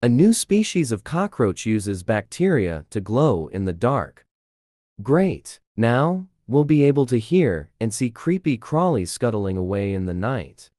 A new species of cockroach uses bacteria to glow in the dark. Great! Now, we'll be able to hear and see creepy crawlies scuttling away in the night.